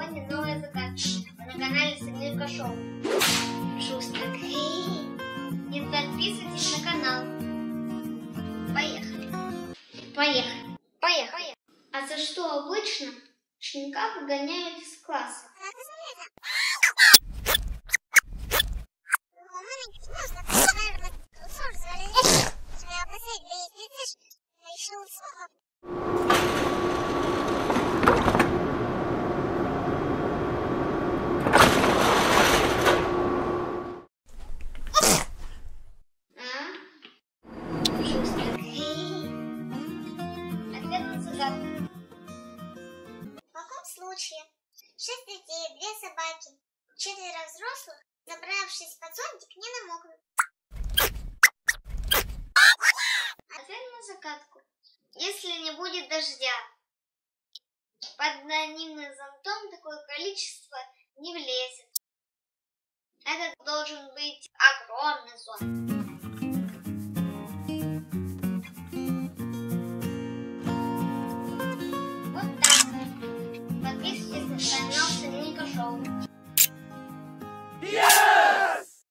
Сегодня новая загадка на канале Самирка Шоу. Шустер. Не подписывайтесь на канал. Поехали. Поехали. Поехали. А за что обычно ученика выгоняют из класса? А? В каком случае шесть детей, две собаки, четверо взрослых, забравшись под зонтик, не намокнут? Ответ на загадку. Если не будет дождя, под анонимным зонтом такое количество не влезет. Это должен быть огромный зонт.